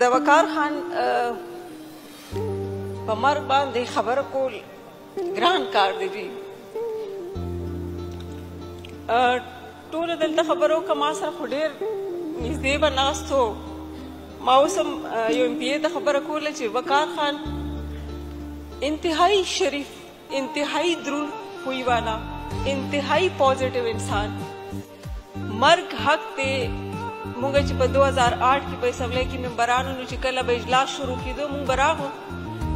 د وقار خان په مرګ باندې خبره کول ګران کار دی جی ټول دلته خبرو کما سره خو ډیر نږدې به ناستو ما اوس هم یو ایم پی ای ته خبره کوله چې وقار خان انتهایی شریف انتهایی درون خوی والا انتهایی پوزیټیو انسان مرګ حق دی مونږ چې په 2008 کې په اسمبلی کې ممبرانو نو چې کله به اجلاس شروع کېدو مونږ به راغو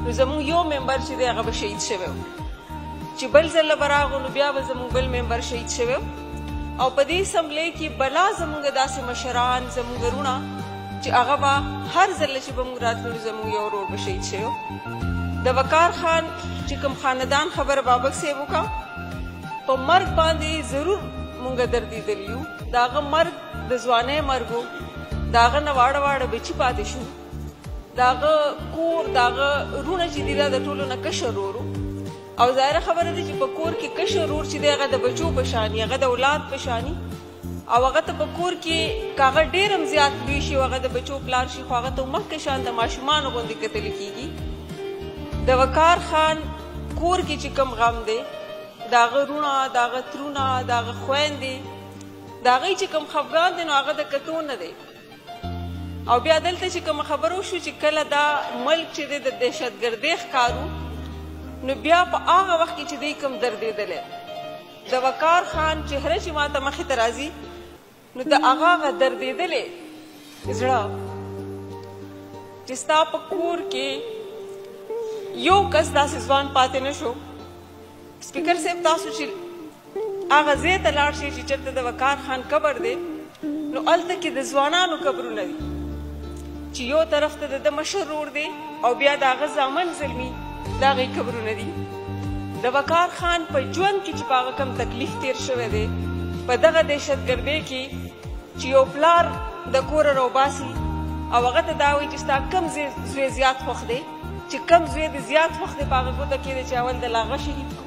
نو زمونږ یو ممبر چې دی هغه به شهید شوی و چې بل ځل به راغو نو بیا به زمونږ بل ممبر شهید شوی و او په دې اسمبلی کې بلا زمونږ داسې مشران زمونږ رونه چې هغه به هر ځل چې به مونږ راتلو زمونږ یو ورور به شهید شوی د وقار خان چې کوم خاندان خبره بابک صاحب وکړه په مرګ باندې ضرور مونږ دردېدل یو د هغه مرګ د ځوانۍ مرګ و د هغه نه واړه واړه بچي پاتې شو د هغه کور د هغه وروڼه چې دي دا د ټولو نه کشر ورور او ظاهره خبره ده چې په کور کې کشر ورور چې دی هغه د بچو په شان هغه د اولاد په شان او هغه ته په کور کې که هغه ډېر هم زیات لوی شي او هغه د بچو پلار شي خو هغه ته مخکې شان د ماشومانو غوندې کتل کېږي د وقار خان کور کې چې کوم غم دی د هغه روڼه د هغه ترونه د هغه خویندې د هغوی چې کوم خفګان دی نو هغه د کتو نه دی او بیا دلته چې کوم خبرو شو چې کله دا ملک چې دی د دهشتګردۍ ښکارو نو بیا په هغه وخت کې چې دی کوم دردېدلی د وقار خان چهره چې ماته مخې ته راځي نو د هغه هغه دردېدلی زړه چې ستا په کور کې یو کس داسې ځوان پاتې نه شو سپیکر صاحب تاسو چې هغه ځای ته لاړ شئ چې چېرته د وقار خان قبر دی نو هلته کې د ځوانانو قبرونه دي چې یو طرف ته د ده مشر ورور دی او بیا د هغه زامن زلمي د هغې قبرونه دي د وقار خان په ژوند کې چې په هغه کم تکلیف تیر شوی دی په دغه دهشتګردۍ کې چې یو پلار د کوره راوباسي او هغه ته دا وایي چې ستا کم زوی زیات خوښ دی چې کم زوی د زیات خوښ دی په هغه ګوته کېږي چې اول د لاغه شهید کړو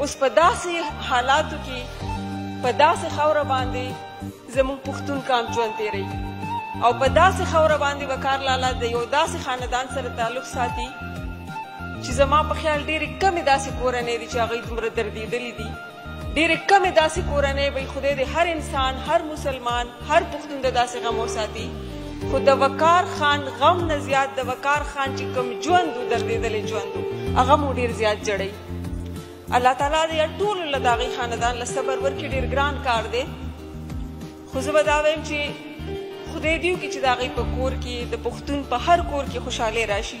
اوس په داسې حالاتو کې په داسې خوره باندې زموږ پښتون کام ژوند تیری او په داسې خوره باندې وکار لالا د یو داسې خاندان سره تعلق ساتي چې زما په خیال ډېرې کمې داسې کورنۍ دي چې هغوی دومره دردېدلې دي ډېرې کمې داسې کورنۍ به خدای د هر انسان هر مسلمان هر پښتون د داسې غم وساتي خو د وقار خان غم نه زیات د وقار خان چې کوم ژوند و دردېدلی ژوند و هغه مو ډېر زیات جړوي الله تعالی دې ټول له داغي خاندان له صبر ورکړي ډیر ګران کار دی خو زه به دا وایم چې خدای دې وکړي چې داغي په کور کې د پښتون په هر کور کې خوشاله راشي